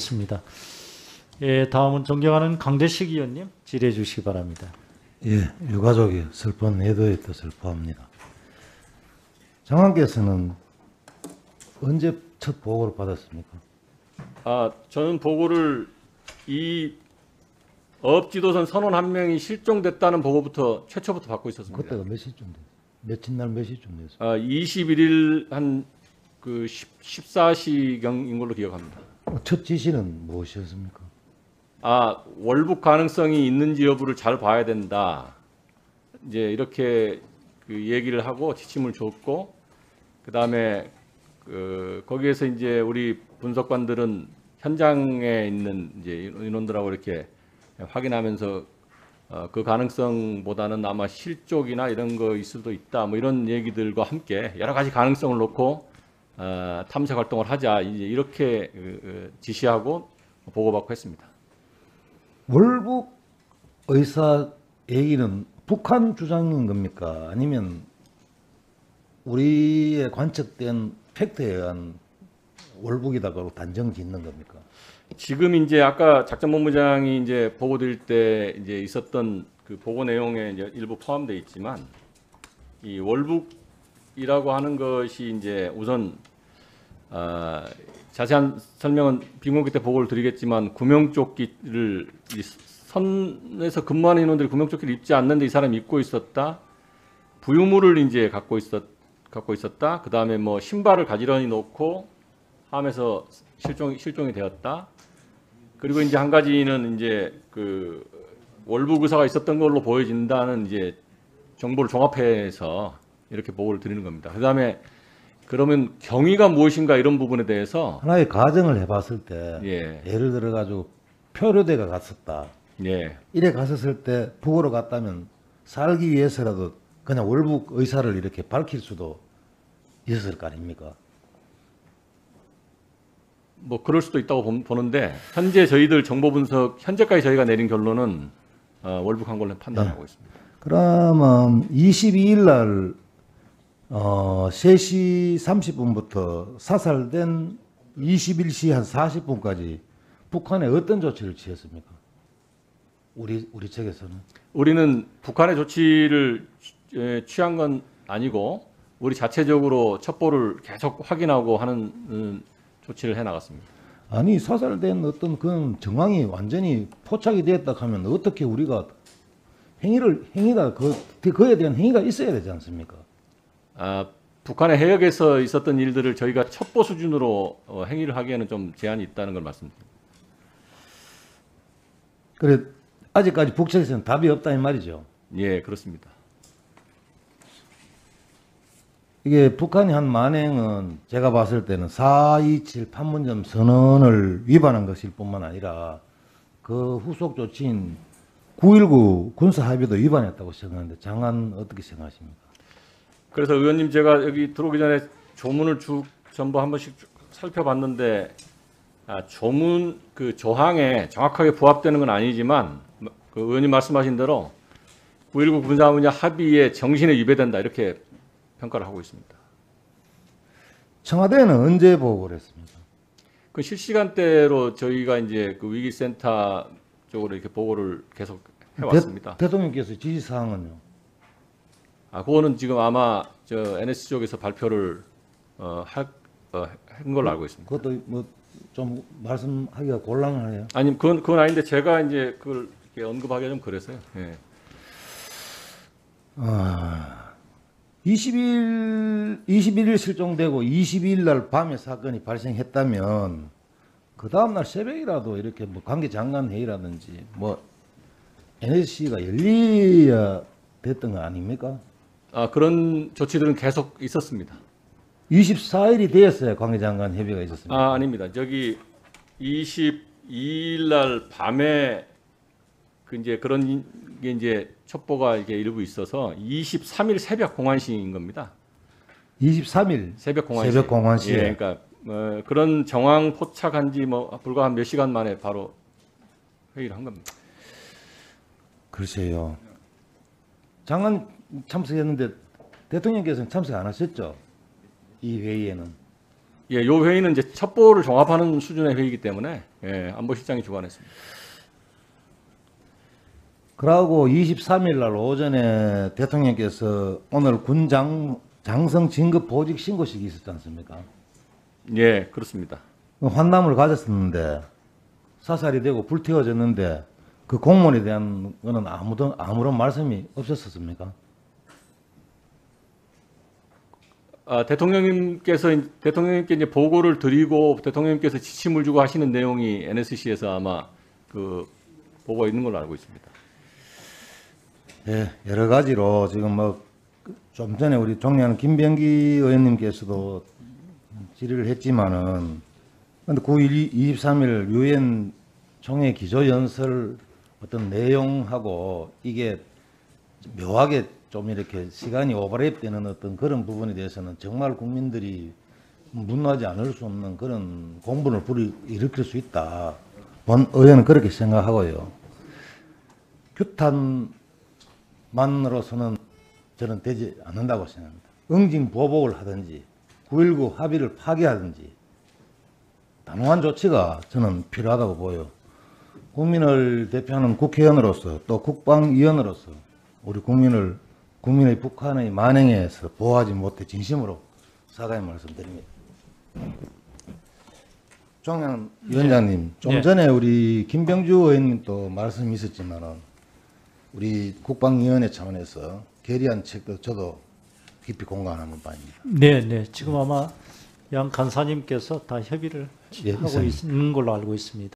좋습니다. 예, 다음은 존경하는 강대식 의원님 질의해 주시기 바랍니다. 예, 유가족이 슬픈 애도의 뜻을 포합니다. 장관께서는 언제 첫 보고를 받았습니까? 아, 저는 보고를 이 어업지도선 선원 한 명이 실종됐다는 보고부터 최초부터 받고 있었습니다. 그때가 몇 시쯤 됐어요? 며칠 날 몇 시쯤 됐어요? 아, 21일 한 그 14시경인 걸로 기억합니다. 첫 지시는 무엇이었습니까? 아, 월북 가능성이 있는지 여부를 잘 봐야 된다. 이제 이렇게 그 얘기를 하고 지침을 줬고 그 다음에 그 거기에서 이제 우리 분석관들은 현장에 있는 이제 인원들하고 이렇게 확인하면서 어, 그 가능성보다는 아마 실족이나 이런 거일 수도 있다. 뭐 이런 얘기들과 함께 여러 가지 가능성을 놓고 어, 탐색 활동을 하자. 이제 이렇게 그, 그 지시하고 보고받고 했습니다. 월북 의사 얘기는 북한 주장인 겁니까? 아니면 우리의 관측된 팩트에 의한 월북이다고 단정 짓는 겁니까? 지금 이제 아까 작전본부장이 이제 보고 드릴 때 이제 있었던 그 보고 내용에 이제 일부 포함되어 있지만 이 월북이라고 하는 것이 이제 우선 아, 자세한 설명은 비공개 때 보고를 드리겠지만 구명조끼를 이 선에서 근무하는 인원들이 구명조끼를 입지 않는데 이 사람이 입고 있었다. 부유물을 이제 갖고 있었 갖고 있었다. 그 다음에 뭐 신발을 가지런히 놓고 함에서 실종 실종이 되었다. 그리고 이제 한 가지는 이제 그 월북 의사가 있었던 걸로 보여진다는 이제 정보를 종합해서 이렇게 보고를 드리는 겁니다. 그 다음에 그러면 경위가 무엇인가 이런 부분에 대해서 하나의 가정을 해봤을 때 예, 예를 들어 가지고 표류대가 갔었다. 예, 이래 갔었을 때 북으로 갔다면 살기 위해서라도 그냥 월북 의사를 이렇게 밝힐 수도 있었을 거 아닙니까? 뭐 그럴 수도 있다고 보- 보는데 현재 저희들 정보 분석 현재까지 저희가 내린 결론은 어, 월북한 걸로 판단하고 있습니다. 그러면 22일 날 어, 3시 30분부터 사살된 21시 한 40분까지 북한에 어떤 조치를 취했습니까? 우리 우리 측에서는 우리는 북한의 조치를 취- 취한 건 아니고 우리 자체적으로 첩보를 계속 확인하고 하는 음, 조치를 해 나갔습니다. 아니 사살된 어떤 그런 정황이 완전히 포착이 되었다 하면 어떻게 우리가 행위를 행위가 그 그에 대한 행위가 있어야 되지 않습니까? 아, 북한의 해역에서 있었던 일들을 저희가 첩보 수준으로 어, 행위를 하기에는 좀 제한이 있다는 걸 말씀드립니다. 그래 아직까지 북측에서는 답이 없다 이 말이죠. 예, 그렇습니다. 이게 북한이 한 만행은 제가 봤을 때는 427 판문점 선언을 위반한 것일 뿐만 아니라 그 후속 조치인 919 군사 합의도 위반했다고 생각하는데 장관 어떻게 생각하십니까? 그래서 의원님 제가 여기 들어오기 전에 조문을 쭉 전부 한 번씩 쭉 살펴봤는데 아, 조문 그 조항에 정확하게 부합되는 건 아니지만 그 의원님 말씀하신 대로 9.19 군사합의냐 합의의 정신에 위배된다 이렇게 평가를 하고 있습니다. 청와대는 언제 보고를 했습니까? 그 실시간대로 저희가 이제 그 위기센터 쪽으로 이렇게 보고를 계속 해왔습니다. 대, 통령께서 지시사항은요? 아, 그거는 지금 아마 저 NS 쪽에서 발표를 어, 할, 어, 한 걸로 알고 있습니다. 그것도 뭐 좀 말씀하기가 곤란하네요. 아니 그건 그건 아닌데 제가 이제 그걸 이렇게 언급하기가 좀 그래서요. 예. 아, 20일 21일 실종되고 22일 날 밤에 사건이 발생했다면 그 다음 날 새벽이라도 이렇게 뭐 관계 장관 회의라든지 뭐 NSC가 열려야 됐던 거 아닙니까? 아 그런 조치들은 계속 있었습니다. 24일이 되었어야 관계장관 협의가 있었습니다. 아 아닙니다. 저기 22일 날 밤에 그 이제 그런 게 이제 첩보가 이게 일부 있어서 23일 새벽 공안시인 겁니다. 23일 새벽 공안시. 새벽 공안시에. 예, 그러니까 어, 그런 정황 포착한 지 뭐 불과 한 몇 시간 만에 바로 회의를 한 겁니다. 글쎄요. 장관 참석했는데 대통령께서는 참석 안 하셨죠? 이 회의에는 예, 요 회의는 이제 첩보를 종합하는 수준의 회의이기 때문에 예, 안보실장이 주관했습니다. 그러고 23일 날 오전에 대통령께서 오늘 군장 장성 진급 보직 신고식이 있었지 않습니까? 예, 그렇습니다. 그 환담을 가졌었는데 사살이 되고 불태워졌는데 그 공무원에 대한 거는 아무도 아무런 말씀이 없었습니까? 아, 대통령님께서 이- 대통령님께 이제 보고를 드리고 대통령님께서 지침을 주고 하시는 내용이 NSC에서 아마 그 보고가 있는 걸로 알고 있습니다. 예, 여러 가지로 지금 뭐 좀 전에 우리 종례하는 김병기 의원님께서도 질의를 했지만은 근데 9일 23일 유엔 총회 기조 연설 어떤 내용하고 이게 묘하게 좀 이렇게 시간이 오버랩 되는 어떤 그런 부분에 대해서는 정말 국민들이 분노하지 않을 수 없는 그런 공분을 불이 일으킬 수 있다. 본 의원은 그렇게 생각하고요. 규탄만으로서는 저는 되지 않는다고 생각합니다. 응징 보복을 하든지 9.19 합의를 파기하든지 단호한 조치가 저는 필요하다고 보여. 국민을 대표하는 국회의원으로서 또 국방위원으로서 우리 국민을 국민의 북한의 만행에서 보호하지 못해 진심으로 사과의 말씀드립니다. 종양 위원장님, 좀 네. 전에 우리 김병주 의원님도 말씀이 있었지만은 우리 국방위원회 차원에서 결의한 책도 저도 깊이 공감하는 바입니다. 네, 네. 지금 아마 양 간사님께서 다 협의를 예, 하고. 있는 걸로 알고 있습니다.